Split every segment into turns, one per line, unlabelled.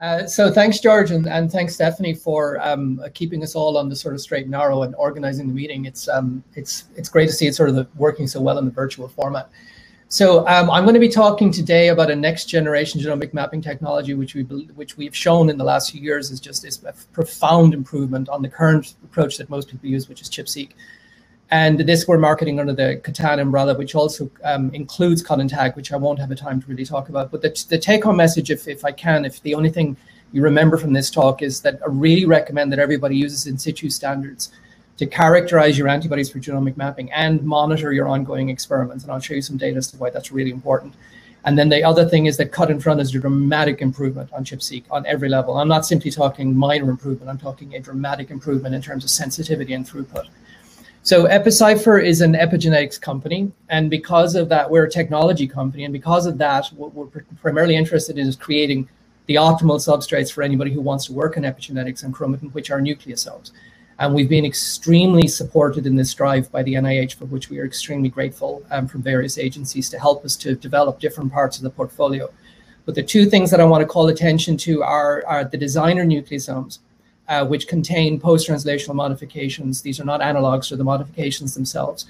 Uh, so thanks, George, and, and thanks, Stephanie, for um, keeping us all on the sort of straight and narrow and organizing the meeting. It's um, it's it's great to see it sort of the, working so well in the virtual format. So um, I'm going to be talking today about a next generation genomic mapping technology, which we which we've shown in the last few years is just is a profound improvement on the current approach that most people use, which is ChIP-seq. And this we're marketing under the CUTANA umbrella, which also um, includes CUT&Tag, which I won't have a time to really talk about. But the, the take-home message, if, if I can, if the only thing you remember from this talk is that I really recommend that everybody uses in situ standards to characterize your antibodies for genomic mapping and monitor your ongoing experiments. And I'll show you some data as to why that's really important. And then the other thing is that cut and run is a dramatic improvement on ChIP-seq on every level. I'm not simply talking minor improvement, I'm talking a dramatic improvement in terms of sensitivity and throughput. So EpiCypher is an epigenetics company, and because of that, we're a technology company, and because of that, what we're primarily interested in is creating the optimal substrates for anybody who wants to work in epigenetics and chromatin, which are nucleosomes. And we've been extremely supported in this drive by the NIH, for which we are extremely grateful um, from various agencies to help us to develop different parts of the portfolio. But the two things that I want to call attention to are, are the designer nucleosomes, uh, which contain post-translational modifications. These are not analogs, they're the modifications themselves.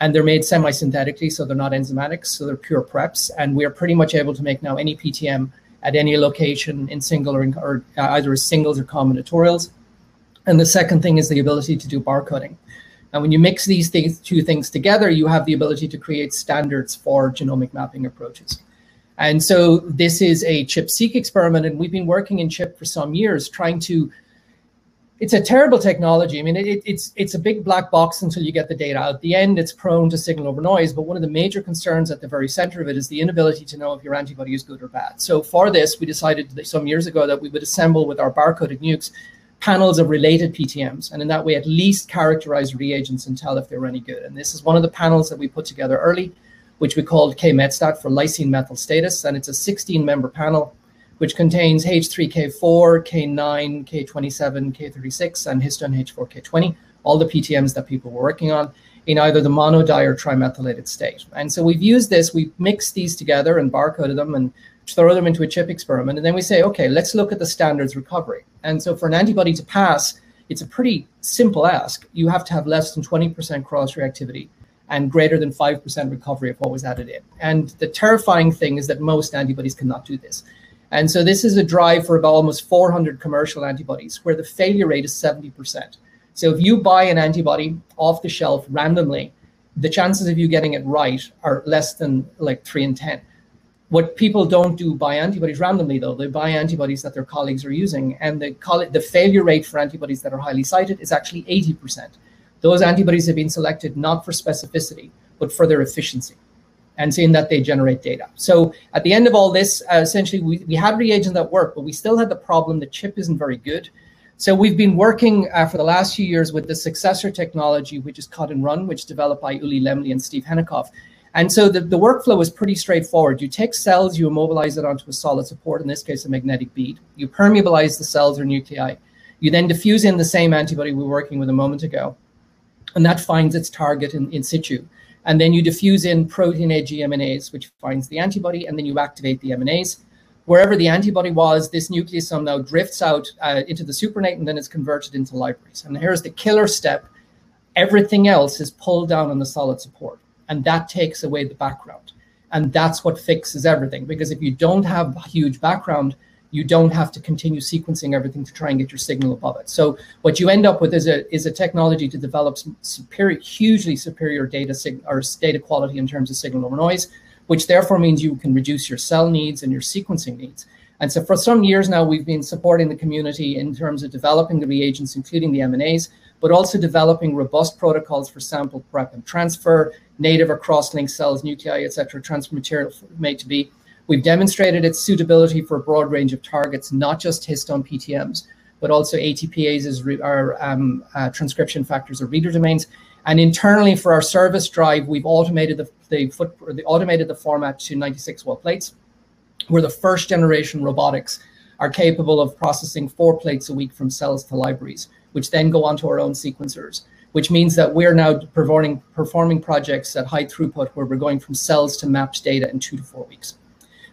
And they're made semi-synthetically, so they're not enzymatics, so they're pure preps. And we are pretty much able to make now any PTM at any location in single or, in, or uh, either as singles or combinatorials. And the second thing is the ability to do barcoding. And when you mix these things, two things together, you have the ability to create standards for genomic mapping approaches. And so this is a ChIP-seq experiment, and we've been working in ChIP for some years, trying to. It's a terrible technology. I mean, it, it's it's a big black box until you get the data. At the end, it's prone to signal over noise. But one of the major concerns at the very center of it is the inability to know if your antibody is good or bad. So for this, we decided some years ago that we would assemble with our barcoded nukes panels of related PTMs, and in that way at least characterize reagents and tell if they're any good. And this is one of the panels that we put together early, which we called KMetStat for lysine methyl status, and it's a 16-member panel which contains H3K4, K9, K27, K36, and histone H4, K20, all the PTMs that people were working on in either the mono, di, or trimethylated state. And so we've used this, we've mixed these together and barcoded them and throw them into a chip experiment, and then we say, okay, let's look at the standards recovery. And so for an antibody to pass, it's a pretty simple ask. You have to have less than 20% cross reactivity and greater than 5% recovery of what was added in. And the terrifying thing is that most antibodies cannot do this. And so this is a drive for about almost 400 commercial antibodies where the failure rate is 70%. So if you buy an antibody off the shelf randomly, the chances of you getting it right are less than like 3 in 10. What people don't do buy antibodies randomly, though. They buy antibodies that their colleagues are using, and the, the failure rate for antibodies that are highly cited is actually 80%. Those antibodies have been selected not for specificity, but for their efficiency, and seeing that they generate data. So at the end of all this, uh, essentially, we, we had reagents that work, but we still had the problem the chip isn't very good. So we've been working uh, for the last few years with the successor technology, which is Cut and Run, which developed by Uli Laemmli and Steve Henikoff. And so the, the workflow is pretty straightforward. You take cells, you immobilize it onto a solid support, in this case, a magnetic bead. You permeabilize the cells or nuclei. You then diffuse in the same antibody we were working with a moment ago, and that finds its target in, in situ. And then you diffuse in protein GMNase, which finds the antibody, and then you activate the MNase. Wherever the antibody was, this nucleosome now drifts out uh, into the supernate, and then it's converted into libraries. And here's the killer step. Everything else is pulled down on the solid support and that takes away the background. And that's what fixes everything. Because if you don't have a huge background, you don't have to continue sequencing everything to try and get your signal above it. So what you end up with is a is a technology to develop superior, hugely superior data sig- or data quality in terms of signal over noise, which therefore means you can reduce your cell needs and your sequencing needs. And so for some years now, we've been supporting the community in terms of developing the reagents, including the MNase, but also developing robust protocols for sample prep and transfer, native or cross-linked cells, nuclei, etc., transfer material made to be. We've demonstrated its suitability for a broad range of targets, not just histone PTMs, but also ATPases, our um, uh, transcription factors or reader domains. And internally for our service drive, we've automated the, the, foot, the automated the format to 96 well plates. We're the first generation robotics are capable of processing four plates a week from cells to libraries which then go onto our own sequencers, which means that we're now performing, performing projects at high throughput where we're going from cells to mapped data in two to four weeks.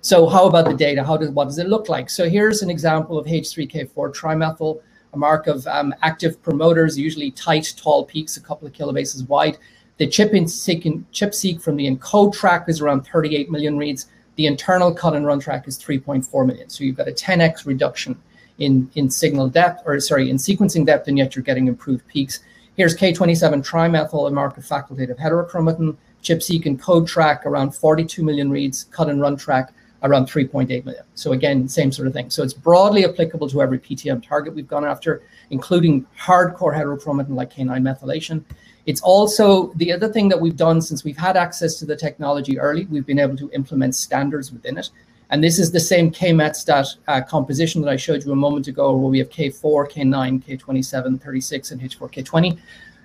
So how about the data? How does what does it look like? So here's an example of H3K4 trimethyl, a mark of um, active promoters, usually tight, tall peaks, a couple of kilobases wide. The chip, in seek, ChIP-seq from the ENCODE track is around 38 million reads. The internal cut and run track is 3.4 million. So you've got a 10x reduction in, in signal depth, or sorry, in sequencing depth, and yet you're getting improved peaks. Here's K27 trimethyl, a mark of facultative heterochromatin, ChIP-seq ENCODE track around 42 million reads, cut and run track around 3.8 million. So again, same sort of thing. So it's broadly applicable to every PTM target we've gone after, including hardcore heterochromatin like K9 methylation. It's also the other thing that we've done since we've had access to the technology early, we've been able to implement standards within it. And this is the same KMetStat uh, composition that I showed you a moment ago, where we have K4, K9, K27, 36, and H4K20,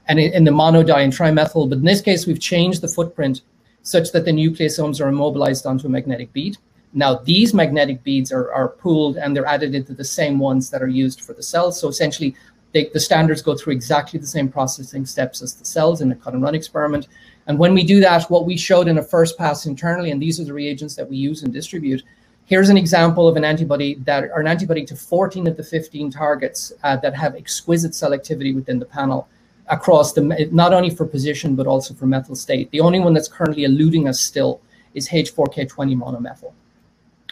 and in, in the monodi and trimethyl. But in this case, we've changed the footprint such that the nucleosomes are immobilized onto a magnetic bead. Now, these magnetic beads are, are pooled and they're added into the same ones that are used for the cells. So essentially, they, the standards go through exactly the same processing steps as the cells in a cut and run experiment. And when we do that, what we showed in a first pass internally, and these are the reagents that we use and distribute, here's an example of an antibody that are an antibody to 14 of the 15 targets uh, that have exquisite selectivity within the panel across the not only for position but also for methyl state. The only one that's currently eluding us still is H4K20 monomethyl.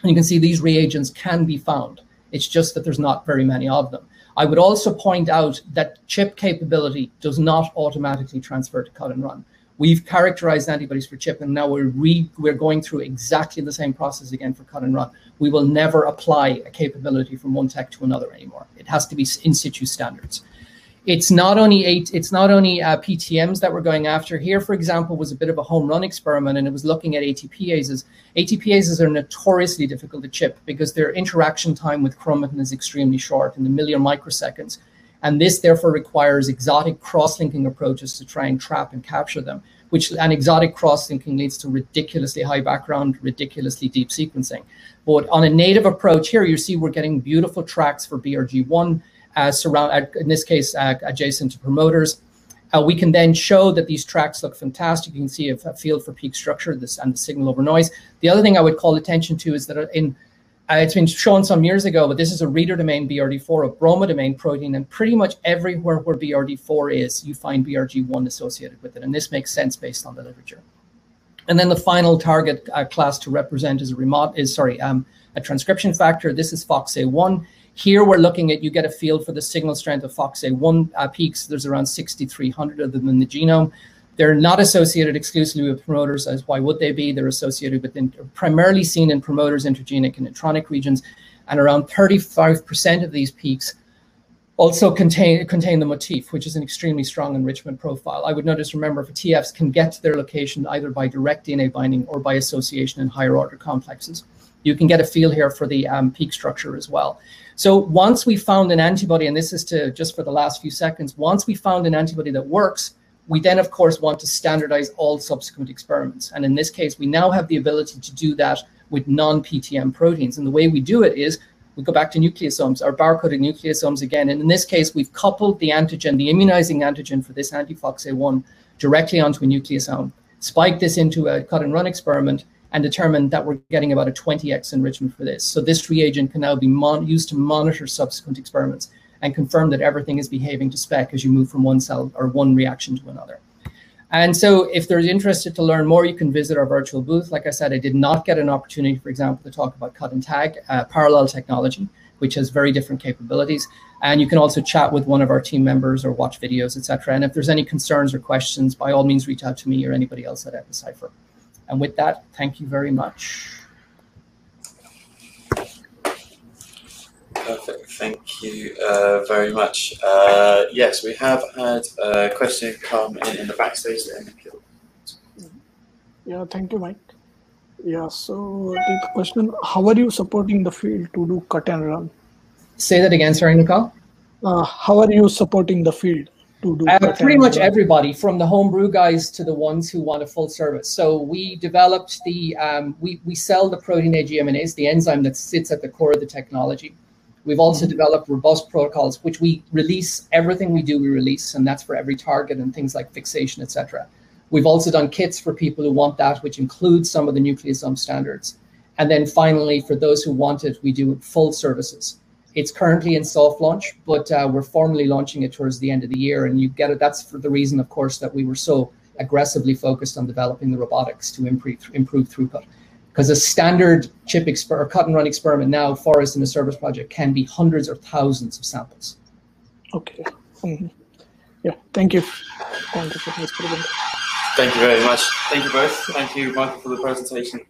And you can see these reagents can be found. It's just that there's not very many of them. I would also point out that chip capability does not automatically transfer to cut and run. We've characterized antibodies for chip, and now we're re, we're going through exactly the same process again for cut and run. We will never apply a capability from one tech to another anymore. It has to be in situ standards. It's not only eight, it's not only uh, PTMs that we're going after. Here, for example, was a bit of a home run experiment, and it was looking at ATPases. ATPases are notoriously difficult to chip because their interaction time with chromatin is extremely short, in the million microseconds. And this therefore requires exotic cross-linking approaches to try and trap and capture them, which an exotic cross-linking leads to ridiculously high background, ridiculously deep sequencing. But on a native approach here, you see we're getting beautiful tracks for BRG1, uh, surround, uh, in this case, uh, adjacent to promoters. Uh, we can then show that these tracks look fantastic. You can see a, a field for peak structure this, and the signal over noise. The other thing I would call attention to is that in uh, it's been shown some years ago, but this is a reader domain BRD4, a bromodomain protein, and pretty much everywhere where BRD4 is, you find BRG1 associated with it. And this makes sense based on the literature. And then the final target uh, class to represent is a remote is sorry um, a transcription factor. This is FOXA1. Here we're looking at you get a feel for the signal strength of FOXA1 uh, peaks. There's around 6,300 of them in the genome. They're not associated exclusively with promoters, as why would they be? They're associated with in, primarily seen in promoters, intergenic and intronic regions, and around 35% of these peaks also contain contain the motif, which is an extremely strong enrichment profile. I would notice, remember, if TFs can get to their location either by direct DNA binding or by association in higher order complexes. You can get a feel here for the um, peak structure as well. So once we found an antibody, and this is to just for the last few seconds, once we found an antibody that works, we then, of course, want to standardize all subsequent experiments. And in this case, we now have the ability to do that with non-PTM proteins. And the way we do it is we go back to nucleosomes, our barcoded nucleosomes again. And in this case, we've coupled the antigen, the immunizing antigen for this anti-FOXA1 directly onto a nucleosome, spike this into a cut and run experiment, and determine that we're getting about a 20x enrichment for this. So this reagent can now be used to monitor subsequent experiments and confirm that everything is behaving to spec as you move from one cell or one reaction to another. And so if they're interested to learn more, you can visit our virtual booth. Like I said, I did not get an opportunity, for example, to talk about cut and tag, uh, parallel technology, which has very different capabilities. And you can also chat with one of our team members or watch videos, etc. And if there's any concerns or questions, by all means, reach out to me or anybody else at EpiCypher. And with that, thank you very much.
Perfect. Thank you uh, very much. Uh, yes, we have had a question come in in the backstage.
Yeah, thank you, Mike. Yeah, so the question, how are you supporting the field to do cut and run?
Say that again, sorry, Nicole.
Uh, how are you supporting the field to do
uh, pretty much everybody from the homebrew guys to the ones who want a full service so we developed the um, we, we sell the protein AG-MNase the enzyme that sits at the core of the technology We've also mm-hmm. developed robust protocols, which we release everything we do, we release, and that's for every target and things like fixation, etc. We've also done kits for people who want that, which includes some of the nucleosome standards. And then finally, for those who want it, we do full services. It's currently in soft launch, but uh, we're formally launching it towards the end of the year. And you get it. That's for the reason, of course, that we were so aggressively focused on developing the robotics to improve, improve throughput. Because a standard chip exper- or cut and run experiment now, Forest in a service project, can be hundreds or thousands of samples.
Okay. Mm-hmm. Yeah. Thank you. Thank you for this.
Thank you very much. Thank you both. Thank you, Michael, for the presentation.